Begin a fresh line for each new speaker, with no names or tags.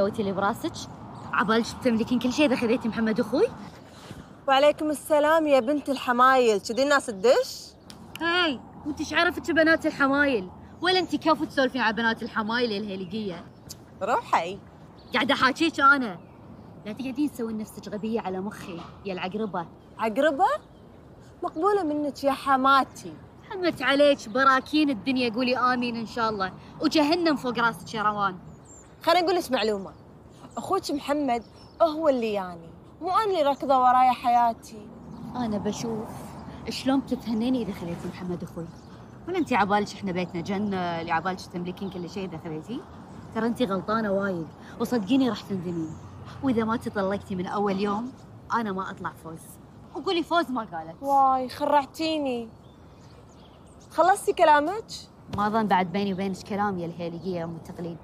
سويتي اللي براسك. عبالك تملكين كل شيء اذا خذيتي محمد أخوي.
وعليكم السلام يا بنت الحمايل. كذي الناس تدش.
هاي وانت إيش عرفتي بنات الحمايل؟ ولا انت كفو تسولفين على بنات الحمايل الهيليقية؟
روحي.
قاعدة احاكيك أنا. لا تقعدين تسوين نفسك غبية على مخي. يا العقربة.
عقربة؟ مقبولة منك يا حماتي.
حمت عليك براكين الدنيا. قولي آمين إن شاء الله. وجهنم فوق راسك يا روان.
خليني أقول لك معلومة. أخوك محمد هو اللي يعني. مو أنا اللي راكضة ورايا حياتي.
أنا بشوف شلون بتتهنيني إذا خذيتي محمد أخوي. ولا انت عبالك إحنا بيتنا جنة اللي عبالك تملكين كل شيء إذا خذيتي ترى انت غلطانة وايد وصدقيني راح تندمين. وإذا ما تطلقتي من أول يوم أنا ما أطلع فوز. وقولي فوز ما قالت.
واي خرعتيني. خلصتي كلامك؟
ما ظن بعد بيني وبينك كلام يا الهيليقيه أم التقليد.